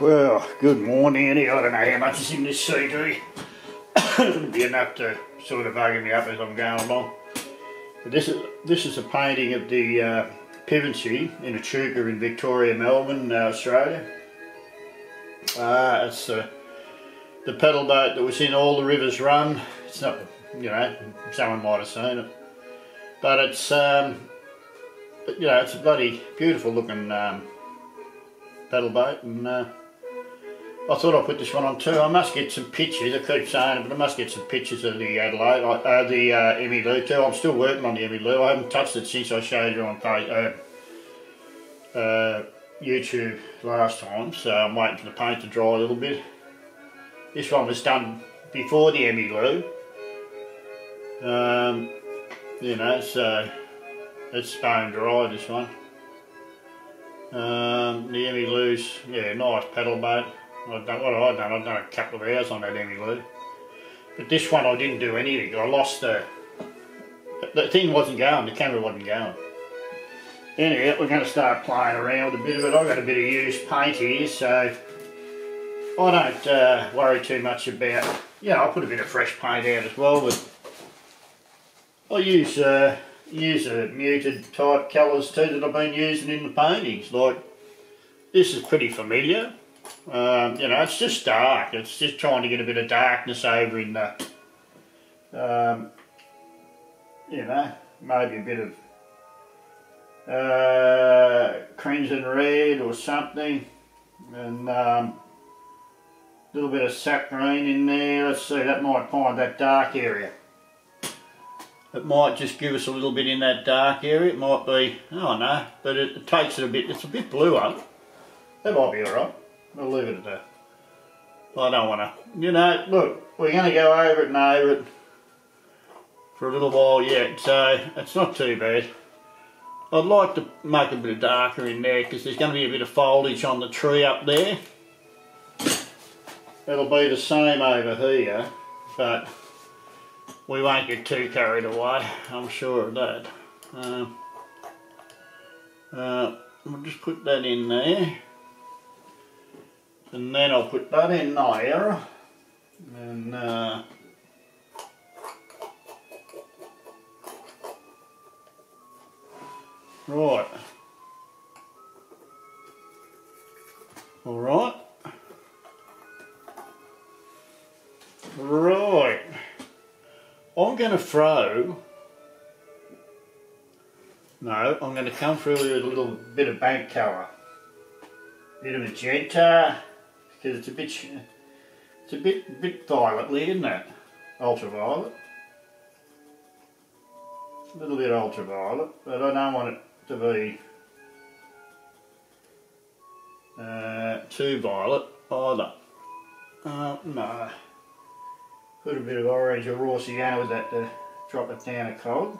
Well, good morning. I don't know how much is in this CD. It'll be enough to sort of bugger me up as I'm going along. But this is this is a painting of the uh, Pevensey in a Echuca in Victoria, Melbourne, uh, Australia. Uh, it's uh, the pedal boat that was in All the Rivers Run. It's not, you know, someone might have seen it. But it's, um, you know, it's a bloody beautiful looking um, pedal boat and uh, I thought I'd put this one on too. I must get some pictures, I keep saying it, but I must get some pictures of the Adelaide, uh, the uh, Emmylou too. I'm still working on the Emmylou. I haven't touched it since I showed you on uh, uh, YouTube last time, so I'm waiting for the paint to dry a little bit. This one was done before the Emmylou. Um, you know, so it's bone dry this one. Um, the Emmylou's, yeah, nice paddle boat. I've done, what I've done, I've done a couple of hours on that Emmylou. But this one I didn't do anything, I lost the, the thing wasn't going, the camera wasn't going. Anyway, we're going to start playing around with a bit of it. I've got a bit of used paint here, so I don't uh, worry too much about, you know, I put a bit of fresh paint out as well, but I use uh, use a muted type colours too that I've been using in the paintings. Like this is pretty familiar. Um, you know, it's just dark. It's just trying to get a bit of darkness over in the, um, you know, maybe a bit of uh, crimson red or something, and um, a little bit of sap green in there. Let's see, that might find that dark area. It might just give us a little bit in that dark area. It might be, oh no, but it, takes it a bit, it's a bit blue bluer. That might be alright. We'll leave it at that. I don't want to, you know, look, we're going to go over it and over it for a little while yet, so it's not too bad. I'd like to make a bit of darker in there because there's going to be a bit of foliage on the tree up there. It'll be the same over here, but we won't get too carried away, I'm sure of that. Um, uh, we'll just put that in there. And then I'll put that in there. And uh, right. All right. Right. I'm going to throw, no, I'm going to come through with a little bit of bank colour. Bit of magenta, because it's a bit, it's a bit, bit violetly, isn't it? Ultraviolet. A little bit ultraviolet, but I don't want it to be uh, too violet either. Uh, no. Put a bit of orange or raw sienna with that to drop it down a cog.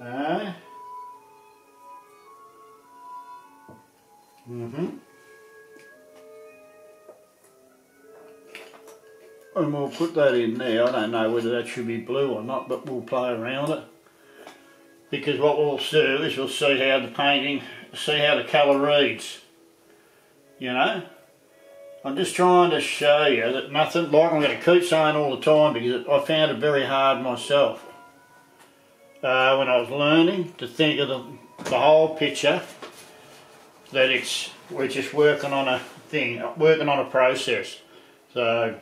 Uh, mm-hmm. And we'll put that in there. I don't know whether that should be blue or not, but we'll play around it. Because what we'll do is we'll see how the painting, see how the colour reads. You know? I'm just trying to show you that nothing, like I'm going to keep saying all the time because I found it very hard myself uh, when I was learning to think of the, the whole picture that it's, we're just working on a thing, working on a process. So,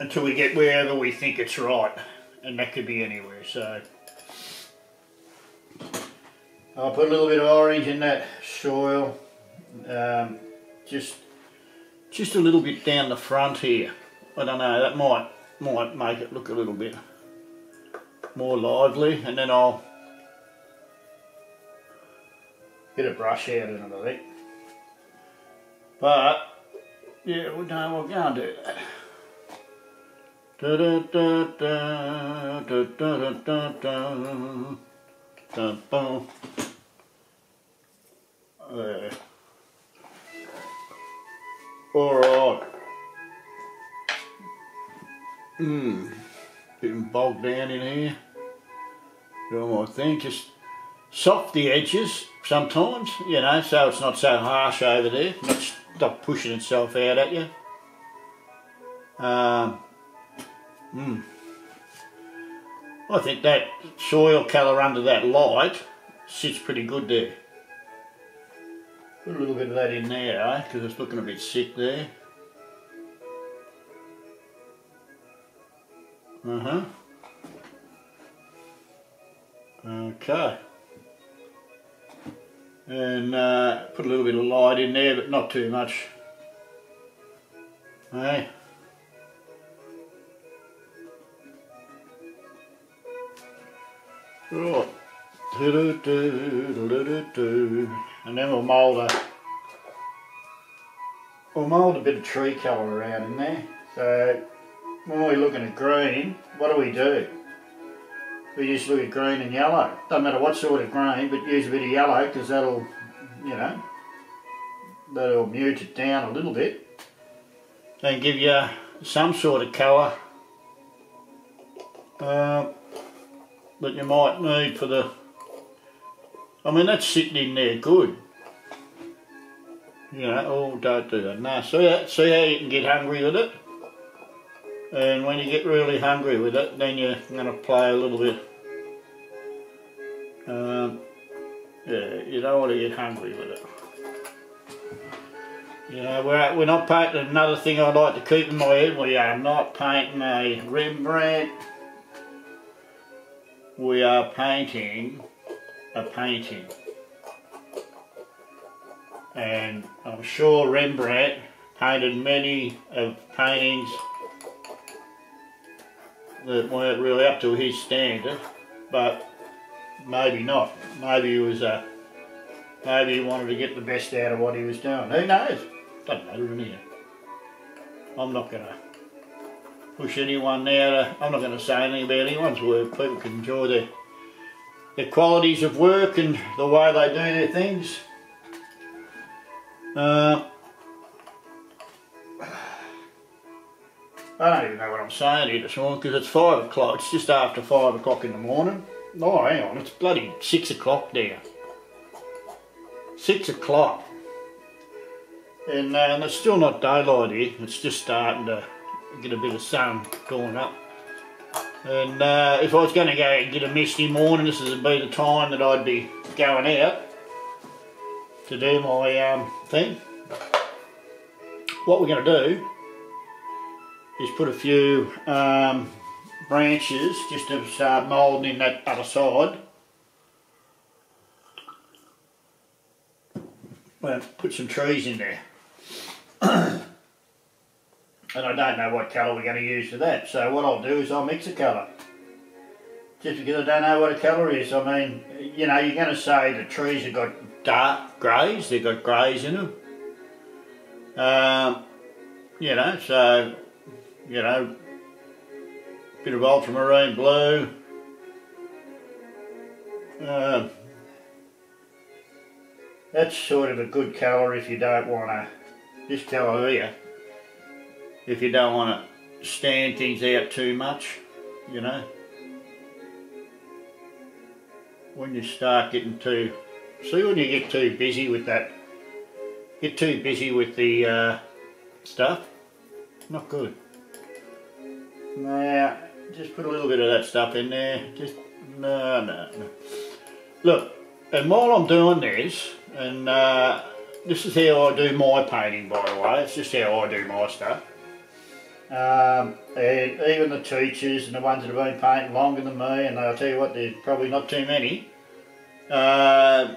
until we get wherever we think it's right, and that could be anywhere, so. I'll put a little bit of orange in that soil um, just just a little bit down the front here. I don't know, that might might make it look a little bit more lively and then I'll get a brush out in a bit. But yeah, we know we're going to do that. Da da da da da da da da da da there. Alright. Mmm. Getting bogged down in here. Know, I think just soft the edges sometimes, you know, so it's not so harsh over there, not stop pushing itself out at you. Um, mm. I think that soil colour under that light sits pretty good there. Put a little bit of that in there, eh? Because it's looking a bit sick there. Uh-huh. Okay. And uh, put a little bit of light in there, but not too much. Hey. Right. -do, and then we'll mould a we'll mould a bit of tree colour around in there. So when we're looking at green, what do we do? We just look at green and yellow. Doesn't matter what sort of green, but use a bit of yellow because that'll, you know, that'll mute it down a little bit and give you some sort of colour uh, that you might need for the I mean that's sitting in there good. You know oh don't do that. No see, that, see how you can get hungry with it? And when you get really hungry with it then you're going to play a little bit um, yeah you don't want to get hungry with it you know, we're, we're not painting, another thing I'd like to keep in my head, we are not painting a Rembrandt. We are painting a painting. And I'm sure Rembrandt painted many of paintings that weren't really up to his standard, but maybe not. Maybe he was a, maybe he wanted to get the best out of what he was doing. Who knows? Doesn't matter, anyhow. I'm not going to push anyone now. I'm not going to say anything about anyone's work. People can enjoy their, their qualities of work and the way they do their things. Uh, I don't even know what I'm saying here this morning because it's five o'clock. It's just after five o'clock in the morning. Oh, hang on, it's bloody six o'clock now. Six o'clock. And, uh, and it's still not daylight here it's just starting to get a bit of sun going up. And uh, if I was going to go and get a misty morning this would be the time that I'd be going out to do my um, thing. What we're going to do is put a few um, branches just to start moulding in that other side well, put some trees in there and I don't know what colour we're going to use for that. So what I'll do is I'll mix a colour. Just because I don't know what a colour is. I mean, you know, you're going to say the trees have got dark greys. They've got greys in them. Um, you know, so, you know, bit of ultramarine blue. Uh, that's sort of a good colour if you don't want to just tell here, if you don't want to stand things out too much, you know. When you start getting too, see when you get too busy with that, get too busy with the uh, stuff, not good. Now, just put a little bit of that stuff in there, just, no, no, no. Look, and while I'm doing this, and uh, this is how I do my painting by the way, it's just how I do my stuff. Um, and even the teachers and the ones that have been painting longer than me, and I'll tell you what, there's probably not too many, uh,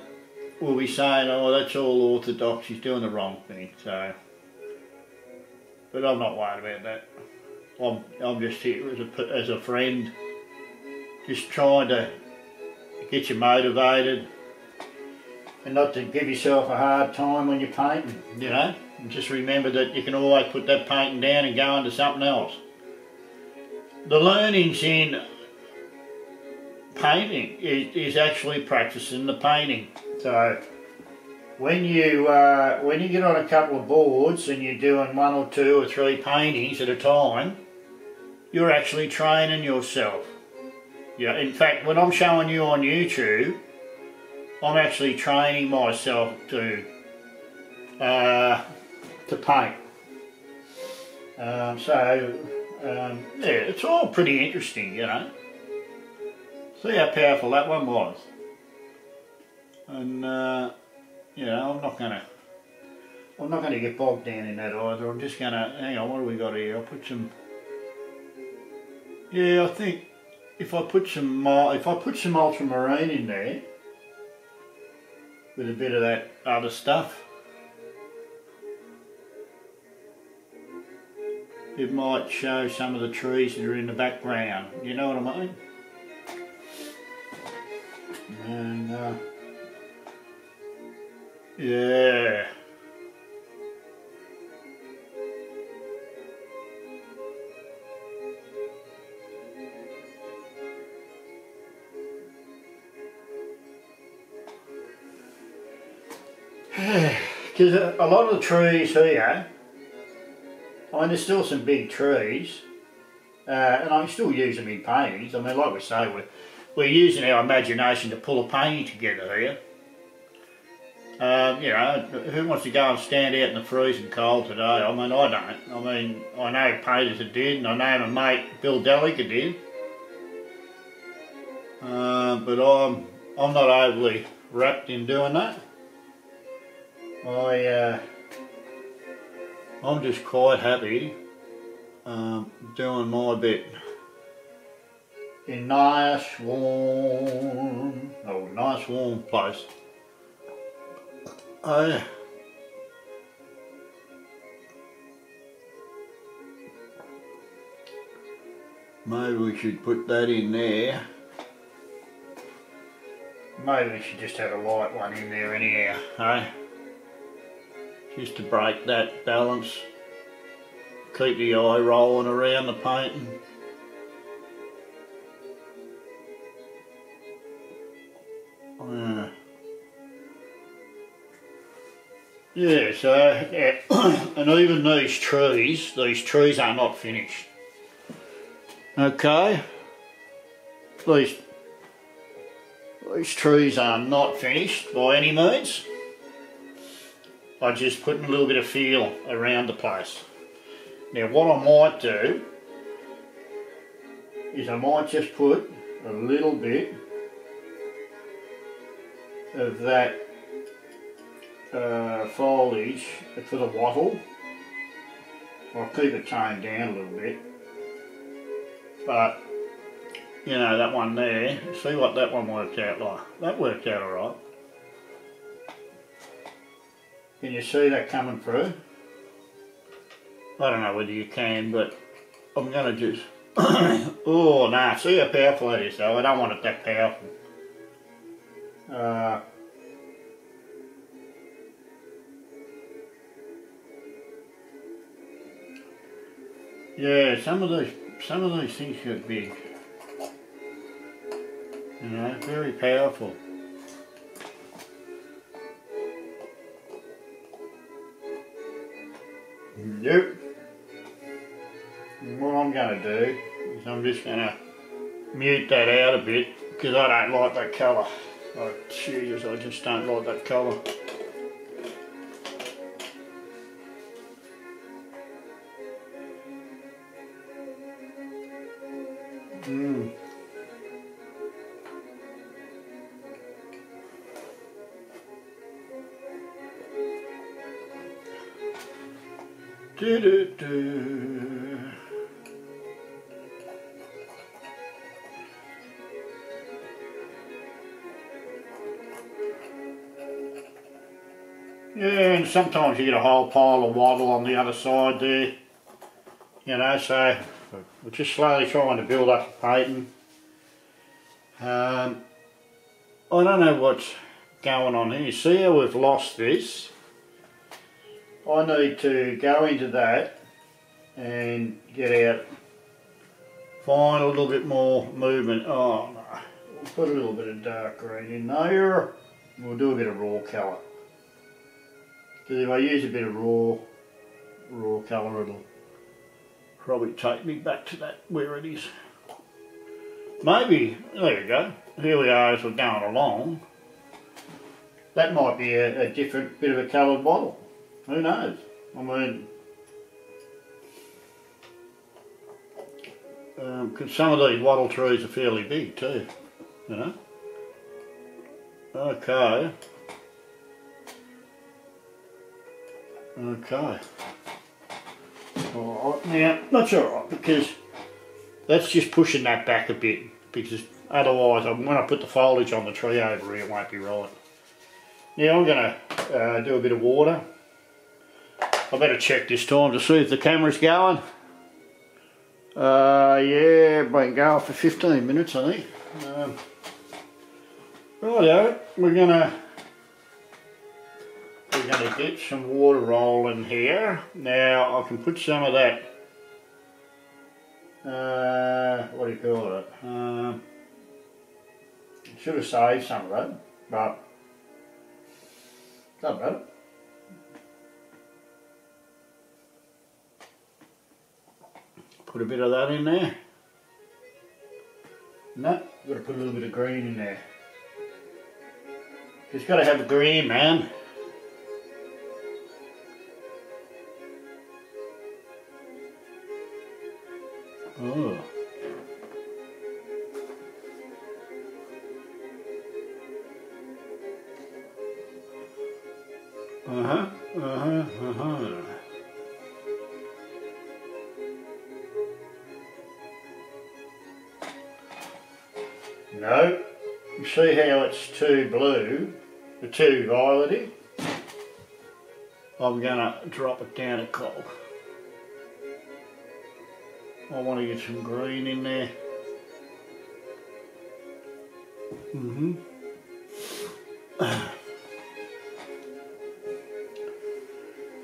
will be saying, oh that's all orthodox, he's doing the wrong thing, so. But I'm not worried about that. I'm, I'm just here as a, as a friend, just trying to get you motivated, and not to give yourself a hard time when you're painting, you know. And just remember that you can always put that painting down and go into something else. The learnings in painting is, is actually practicing the painting. So when you uh, when you get on a couple of boards and you're doing one or two or three paintings at a time, you're actually training yourself. Yeah, in fact, when I'm showing you on YouTube, I'm actually training myself to uh, to paint. Um, so um, yeah, it's all pretty interesting, you know. See how powerful that one was. And uh, you know, I'm not gonna I'm not gonna get bogged down in that either. I'm just gonna hang on, what do we got here? I'll put some Yeah, I think if I put some if I put some ultramarine in there with a bit of that other stuff it might show some of the trees that are in the background. You know what I mean? And uh, yeah Because a lot of the trees here, I mean there's still some big trees, uh, and I can still use them in paintings. I mean like we say, we're, we're using our imagination to pull a painting together here. Um, you know, who wants to go and stand out in the freezing cold today? I mean, I don't. I mean, I know painters that did, and I know my mate Bill Delica did. Uh, but I'm I'm not overly wrapped in doing that. I uh, I'm just quite happy um, doing my bit in nice warm oh nice warm place. I maybe we should put that in there. Maybe we should just have a light one in there anyhow, eh? Just to break that balance keep the eye rolling around the painting. Uh, yeah so yeah. and even these trees these trees are not finished. Okay. These these trees are not finished by any means by just putting a little bit of feel around the place. Now what I might do is I might just put a little bit of that uh, foliage for the wattle. I'll keep it toned down a little bit. But, you know, that one there, see what that one worked out like. That worked out alright. Can you see that coming through? I don't know whether you can, but I'm going to just... oh, nah, see how powerful it is though. I don't want it that powerful. Uh, yeah, some of those some of these things get big. You know, very powerful. Nope. what I'm going to do is I'm just going to mute that out a bit because I don't like that colour. Oh Jesus, I just don't like that colour. Yeah, and sometimes you get a whole pile of wattle on the other side there. You know, so we're just slowly trying to build up the painting. Um, I don't know what's going on here. See how we've lost this? I need to go into that and get out, find a little bit more movement. Oh no, we'll put a little bit of dark green in there. We'll do a bit of raw colour. Because if I use a bit of raw, raw colour it'll probably take me back to that where it is. Maybe, there you go. Here we are as we're going along. that might be a, a different bit of a coloured wattle. Who knows? I mean, because um, some of these wattle trees are fairly big too, you know. Okay. Okay. Alright, now that's alright because that's just pushing that back a bit because otherwise when I put the foliage on the tree over here it won't be right. Now I'm going to uh, do a bit of water. I better check this time to see if the camera's going. Uh, yeah, been going for 15 minutes I think. Um, Righto, we're gonna we're gonna get some water rolling here. Now I can put some of that uh, what do you call it? Um, should have saved some of that, but not bad. Put a bit of that in there. No, got to put a little bit of green in there. Just got to have a green, man. No. You see how it's too blue? the too violety. I'm going to drop it down a cob. I want to get some green in there. Mm hmm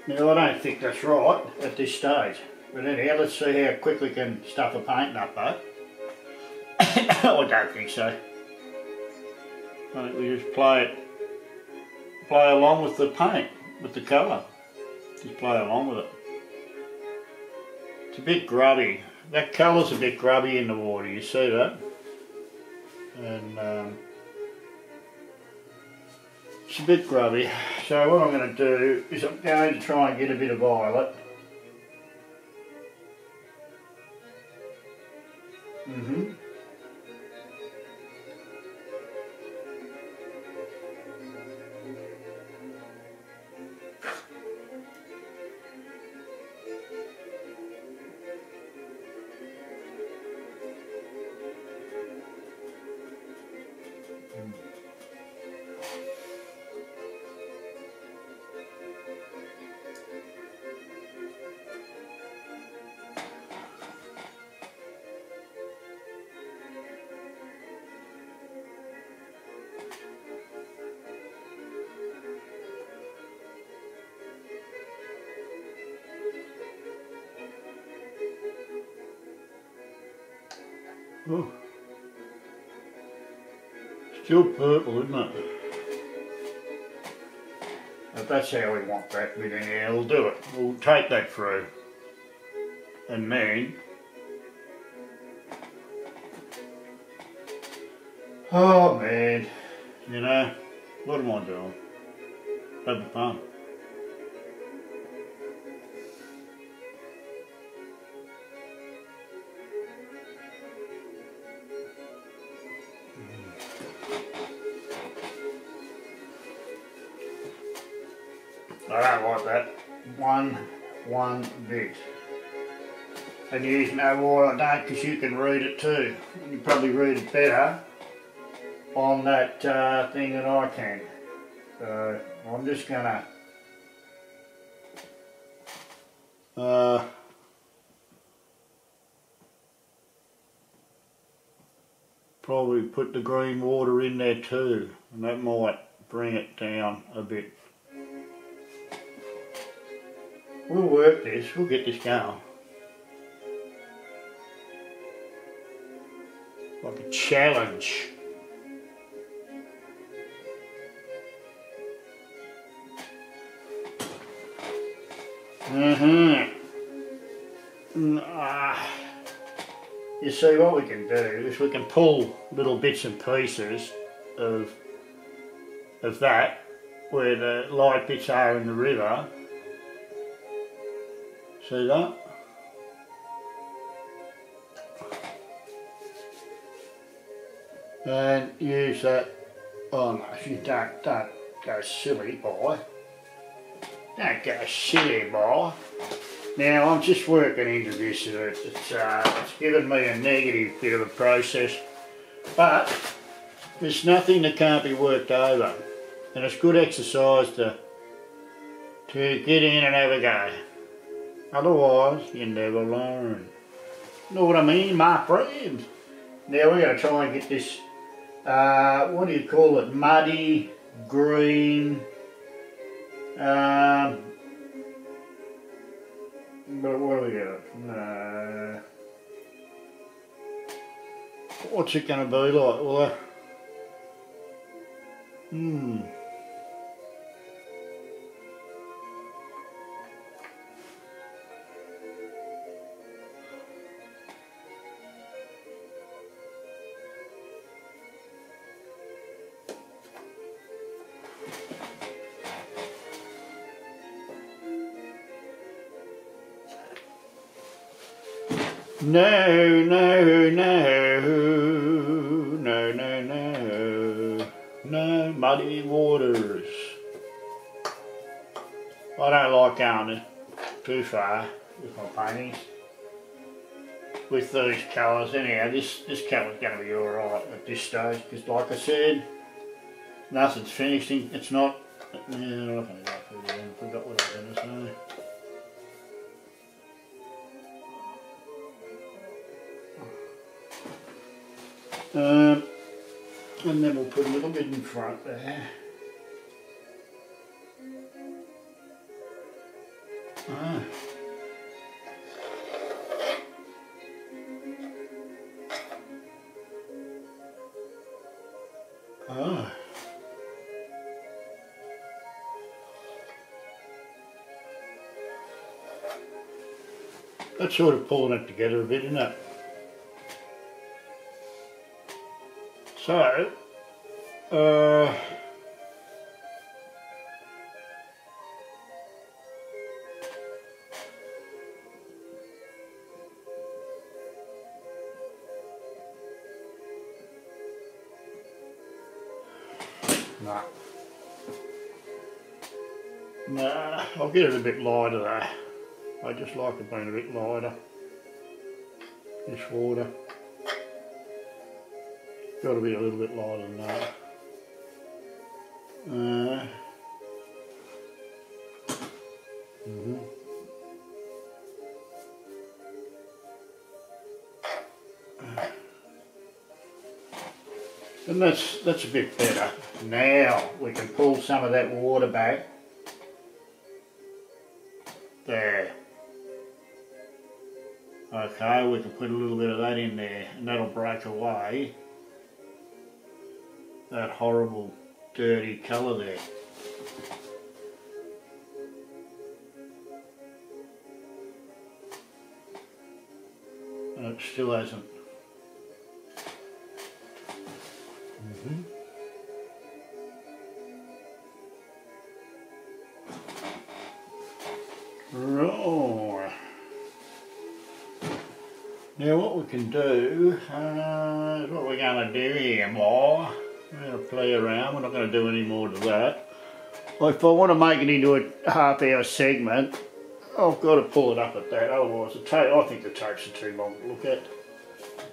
Now I don't think that's right at this stage. But anyhow, let's see how quick we can stuff a paint up though. I don't think so. I think we just play it play along with the paint, with the colour. Just play along with it. It's a bit grubby. That colour's a bit grubby in the water, you see that? And um, it's a bit grubby. So what I'm going to do is I'm going to try and get a bit of violet. Mm-hmm. Still purple, isn't it? If that's how we want that bit in here, we'll do it. We'll take that through. And then... Oh man, you know, what am I doing? Having fun. One bit. And you know why I don't, because you can read it too. You probably read it better on that uh, thing than I can. So I'm just gonna uh, probably put the green water in there too and that might bring it down a bit. We'll work this, we'll get this going. Like a challenge. Mm-hmm. Ah. You see what we can do is we can pull little bits and pieces of of that where the light bits are in the river. See that? And use that, oh no, you don't, don't go silly boy. Don't go silly boy. Now I'm just working into this, it's, uh, it's given me a negative bit of a process, but there's nothing that can't be worked over. And it's good exercise to, to get in and have a go. Otherwise, you never learn. Know what I mean, my friends? Now we're going to try and get this, uh, what do you call it, muddy, green, um, but what do we got? Uh, what's it going to be like? Well, uh, No, no, no, no, no, no, no muddy waters. I don't like going too far with my paintings. With these colours, anyhow, this, this colour's going to be alright at this stage, because like I said, nothing's finishing, it's not, I forgot what Um, and then we'll put a little bit in front there. Ah. Ah. That's sort of pulling it together a bit, isn't it? So, uh, Nah. Nah, I'll get it a bit lighter there. I just like it being a bit lighter. This water. Got to be a little bit lighter than that. Uh, mm -hmm. And that's, that's a bit better. Now we can pull some of that water back. There. Okay, we can put a little bit of that in there and that'll break away that horrible dirty colour there. And it still hasn't. Mm -hmm. Right. Now what we can do, uh, what we're going to do here, boy. We're going to play around, we're not going to do any more to that. If I want to make it into a half hour segment, I've got to pull it up at that, otherwise the tape, I think the tapes are too long to look at.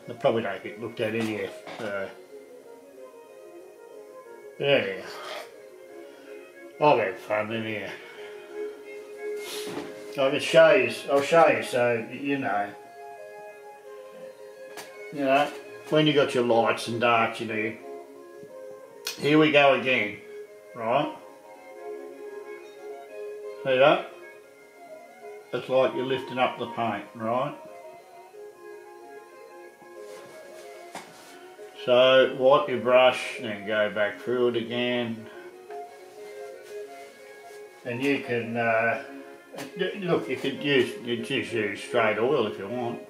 They probably don't get looked at anyway. So. Yeah. I've had fun in here. I can show you, I'll show you so you know. You know, when you got your lights and darks, you know, here we go again, right? See that? It's like you're lifting up the paint, right? So wipe your brush, then go back through it again. And you can, uh, look, you could use, you just use straight oil if you want.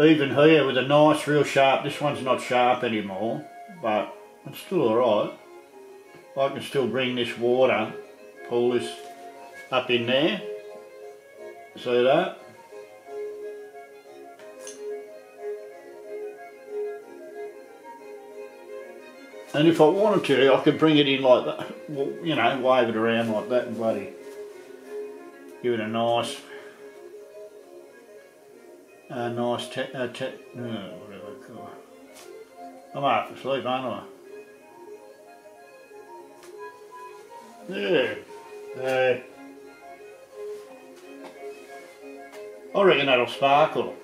Even here with a nice real sharp, this one's not sharp anymore, but it's still alright. I can still bring this water, pull this up in there, see that? And if I wanted to, I could bring it in like that, you know, wave it around like that and bloody give it a nice, a nice, te uh, uh, whatever. I'm half asleep, aren't I? Yeah. Uh, I reckon that'll sparkle.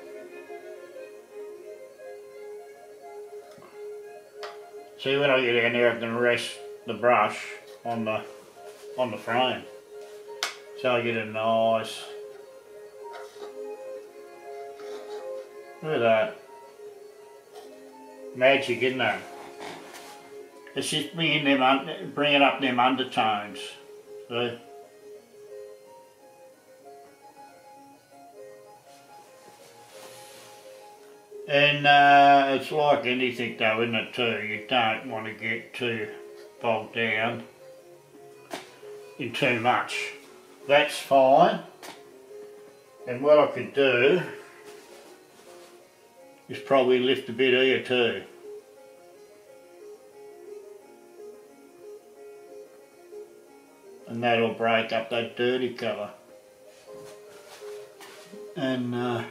See when I get in there I can rest the brush on the on the frame. So I get a nice Look at that. Magic, isn't it? It's just bringing them bringing up them undertones. See? And uh, it's like anything though, isn't it too? You don't want to get too bogged down in too much. That's fine. And what I could do is probably lift a bit here too. And that'll break up that dirty colour. And uh,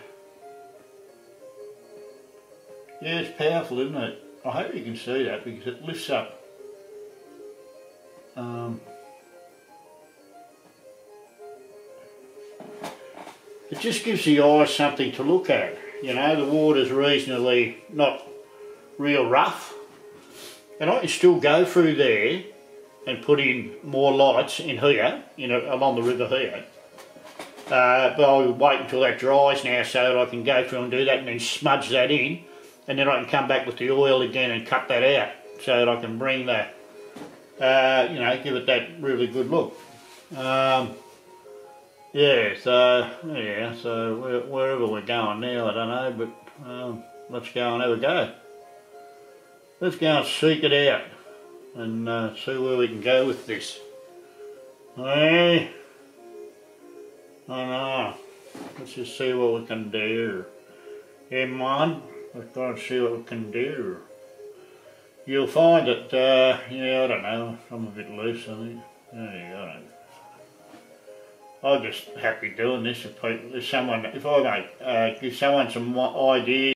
yeah, it's powerful, isn't it? I hope you can see that because it lifts up. Um, it just gives the eye something to look at. You know, the water's reasonably not real rough. And I can still go through there and put in more lights in here, you know, along the river here. Uh, but I'll wait until that dries now so that I can go through and do that and then smudge that in and then I can come back with the oil again and cut that out so that I can bring that uh, you know, give it that really good look. Um, yeah, so, yeah, so wherever we're going now, I don't know, but um, let's go and have a go. Let's go and seek it out and uh, see where we can go with this. Hey, I know. Let's just see what we can do. Hey, man. Let's go and see what we can do. You'll find that, uh, yeah, I don't know, I'm a bit loose, I think. Yeah, I don't I'm just happy doing this if, people, if someone, if I make, uh, give someone some ideas